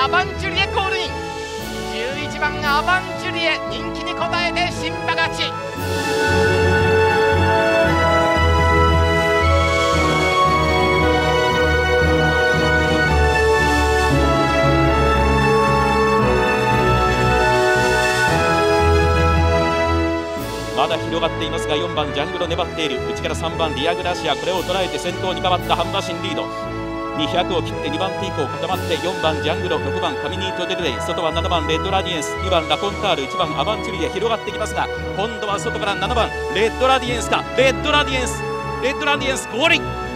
アバンチュリエコールイン。11番アバンチュリエ人気に応えて新馬勝ち。まだ広がっていますが4番ジャングロ粘っている。内から3番リアグラシア。これを捉えて先頭に回ったハンマシンリード。200を切って2番ティーコ固まって4番ジャングロ6番カミニートデルレイ外は7番レッドラディエンス2番ラコンタール1番アバンチュリエ広がってきますが今度は外から7番レッドラディエンスかレッドラディエンスレッドラディエンスゴール